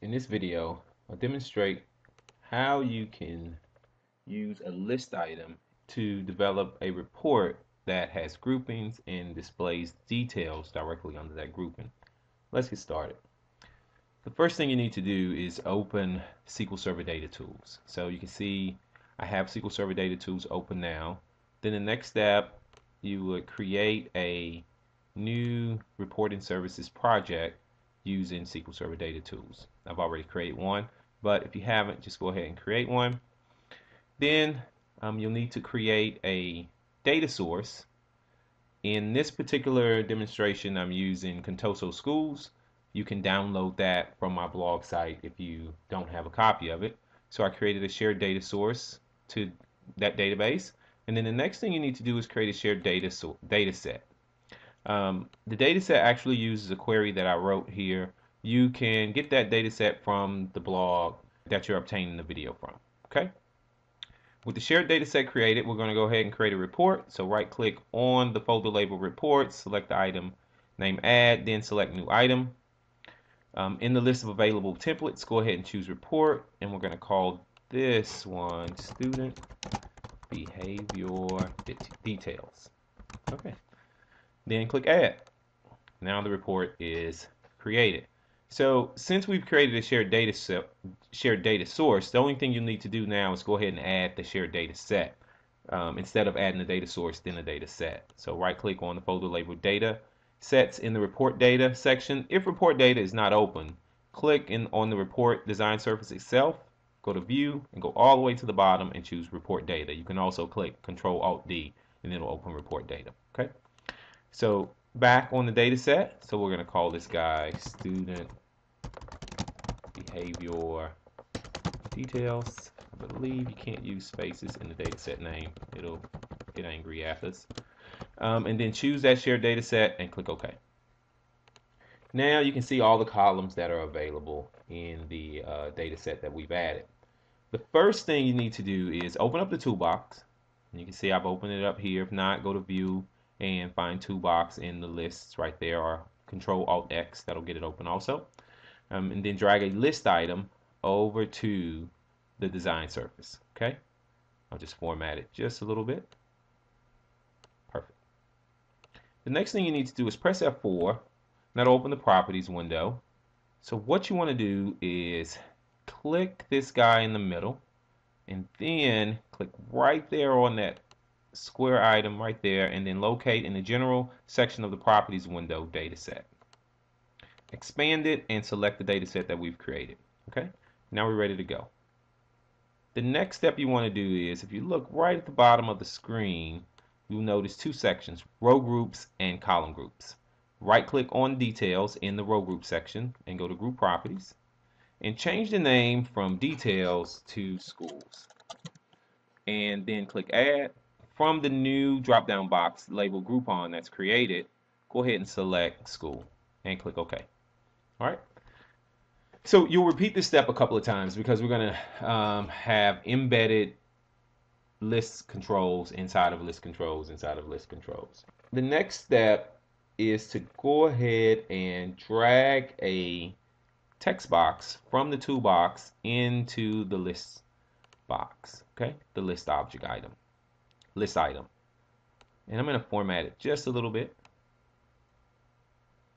In this video, I'll demonstrate how you can use a list item to develop a report that has groupings and displays details directly under that grouping. Let's get started. The first thing you need to do is open SQL Server Data Tools. So you can see I have SQL Server Data Tools open now. Then the next step, you would create a new reporting services project using SQL Server Data Tools. I've already created one, but if you haven't, just go ahead and create one. Then um, you'll need to create a data source. In this particular demonstration, I'm using Contoso Schools. You can download that from my blog site if you don't have a copy of it. So I created a shared data source to that database. And then the next thing you need to do is create a shared data, so, data set. Um, the data set actually uses a query that I wrote here. You can get that data set from the blog that you're obtaining the video from. Okay. With the shared data set created, we're going to go ahead and create a report. So right click on the folder label report, select the item name add, then select new item. Um, in the list of available templates, go ahead and choose report, and we're going to call this one student behavior details. Okay. Then click add. Now the report is created. So since we've created a shared data set, shared data source, the only thing you need to do now is go ahead and add the shared data set. Um, instead of adding the data source, then the data set. So right click on the folder labeled data sets in the report data section. If report data is not open, click in on the report design surface itself, go to view and go all the way to the bottom and choose report data. You can also click control alt D and it'll open report data. Okay. So back on the data set, so we're going to call this guy student behavior details. I believe you can't use spaces in the data set name. It'll get angry at us. Um, and then choose that shared data set and click OK. Now you can see all the columns that are available in the uh, data set that we've added. The first thing you need to do is open up the toolbox. And you can see I've opened it up here. If not, go to View, and find toolbox in the lists right there or control alt X that'll get it open also. Um, and then drag a list item over to the design surface okay? I'll just format it just a little bit. Perfect. The next thing you need to do is press F4 that'll open the properties window. So what you want to do is click this guy in the middle and then click right there on that square item right there and then locate in the general section of the properties window dataset. Expand it and select the dataset that we've created. Okay, now we're ready to go. The next step you want to do is if you look right at the bottom of the screen, you'll notice two sections, row groups and column groups. Right click on details in the row group section and go to group properties and change the name from details to schools. And then click add from the new drop-down box labeled Group on that's created, go ahead and select school and click OK. All right. So you'll repeat this step a couple of times because we're going to um, have embedded list controls inside of list controls inside of list controls. The next step is to go ahead and drag a text box from the toolbox into the list box, okay? The list object item list item. And I'm going to format it just a little bit.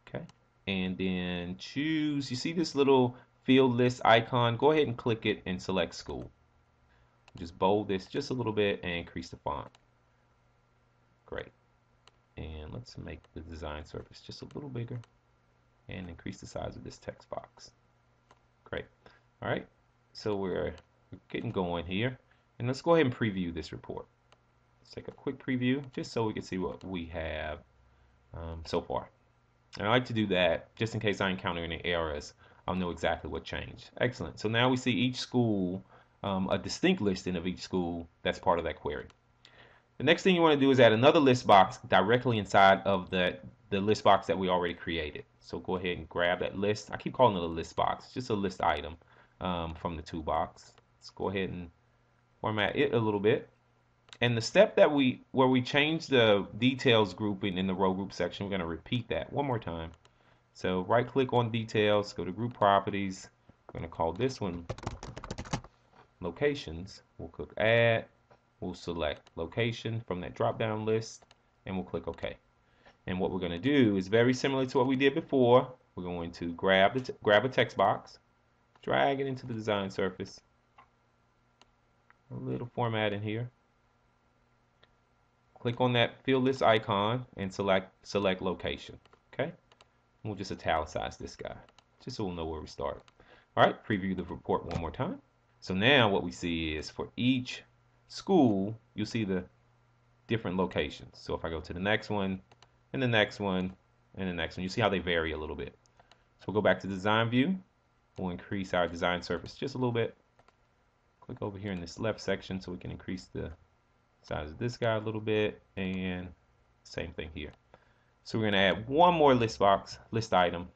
Okay. And then choose, you see this little field list icon? Go ahead and click it and select school. Just bold this just a little bit and increase the font. Great. And let's make the design surface just a little bigger and increase the size of this text box. Great. All right. So we're getting going here. And let's go ahead and preview this report. Let's take a quick preview just so we can see what we have um, so far. And I like to do that just in case I encounter any errors. I'll know exactly what changed. Excellent. So now we see each school, um, a distinct listing of each school that's part of that query. The next thing you want to do is add another list box directly inside of the, the list box that we already created. So go ahead and grab that list. I keep calling it a list box, it's just a list item um, from the toolbox. Let's go ahead and format it a little bit. And the step that we, where we change the details grouping in the row group section, we're going to repeat that one more time. So right click on details, go to group properties, I'm going to call this one locations. We'll click add. We'll select location from that drop down list and we'll click OK. And what we're going to do is very similar to what we did before. We're going to grab the grab a text box, drag it into the design surface, a little format in here. Click on that field list icon and select select location. Okay, we'll just italicize this guy, just so we'll know where we start. All right, preview the report one more time. So now what we see is for each school, you'll see the different locations. So if I go to the next one, and the next one, and the next one, you see how they vary a little bit. So we'll go back to design view. We'll increase our design surface just a little bit. Click over here in this left section so we can increase the size this guy a little bit, and same thing here. So we're going to add one more list box, list item.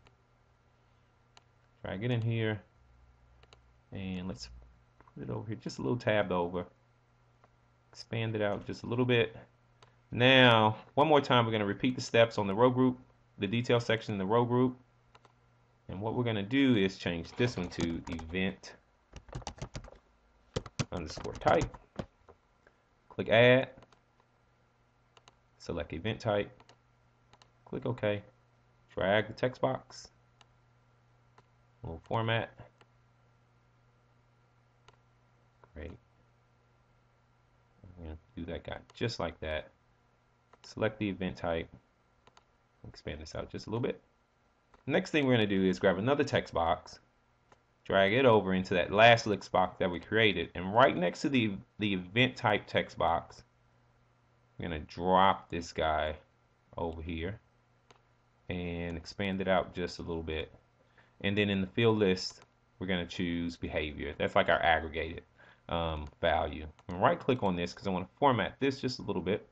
Drag it in here, and let's put it over here, just a little tabbed over. Expand it out just a little bit. Now, one more time, we're going to repeat the steps on the row group, the detail section in the row group. And what we're going to do is change this one to event underscore type. Click add. Select event type. Click OK. Drag the text box. Little format. Great. I'm going to do that guy just like that. Select the event type. Expand this out just a little bit. Next thing we're going to do is grab another text box, drag it over into that last list box that we created, and right next to the, the event type text box, going to drop this guy over here and expand it out just a little bit. And then in the field list, we're going to choose behavior. That's like our aggregated um, value. And right click on this because I want to format this just a little bit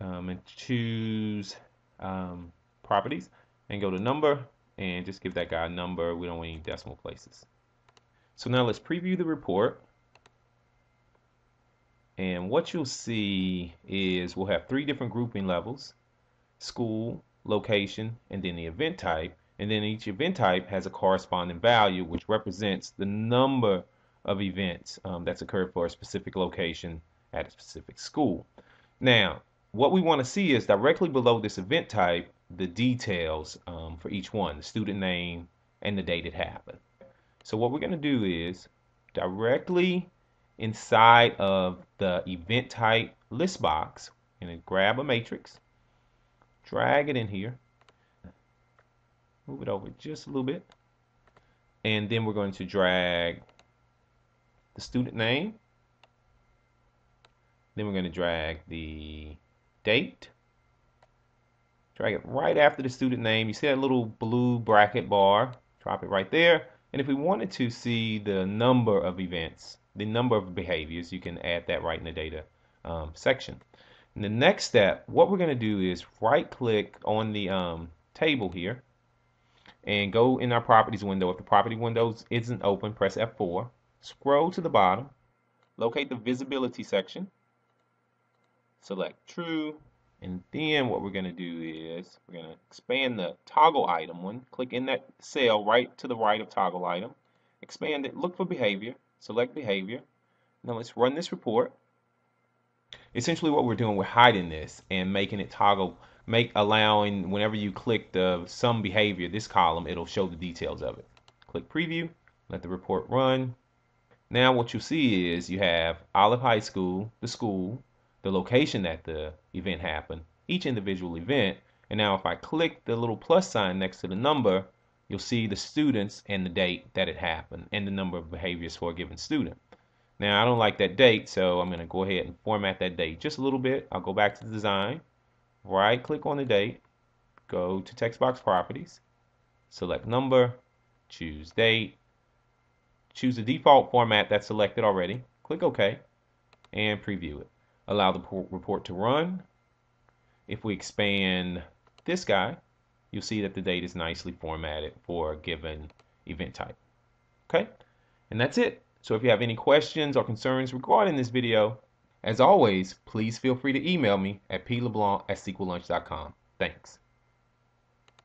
um, and choose um, properties and go to number and just give that guy a number. We don't want any decimal places. So now let's preview the report. And what you'll see is we'll have three different grouping levels, school, location, and then the event type. And then each event type has a corresponding value which represents the number of events um, that's occurred for a specific location at a specific school. Now, what we want to see is directly below this event type, the details um, for each one, the student name and the date it happened. So what we're going to do is directly inside of the event type list box, and grab a matrix, drag it in here, move it over just a little bit, and then we're going to drag the student name, then we're going to drag the date, Drag it right after the student name. You see that little blue bracket bar? Drop it right there. And if we wanted to see the number of events, the number of behaviors, you can add that right in the data um, section. And the next step, what we're going to do is right click on the um, table here and go in our properties window. If the property window isn't open, press F4. Scroll to the bottom, locate the visibility section, select true, and then what we're going to do is we're going to expand the toggle item one. Click in that cell right to the right of toggle item. Expand it. Look for behavior. Select behavior. Now let's run this report. Essentially what we're doing, we're hiding this and making it toggle, make allowing whenever you click the some behavior, this column, it'll show the details of it. Click preview. Let the report run. Now what you see is you have Olive High School, the school, the location that the event happened, each individual event. And now if I click the little plus sign next to the number, you'll see the students and the date that it happened and the number of behaviors for a given student. Now I don't like that date, so I'm going to go ahead and format that date just a little bit. I'll go back to the design, right click on the date, go to text box properties, select number, choose date, choose the default format that's selected already, click OK, and preview it allow the report to run. If we expand this guy, you'll see that the date is nicely formatted for a given event type. Okay, and that's it. So if you have any questions or concerns regarding this video, as always, please feel free to email me at pleblanc at sqllunch.com. Thanks.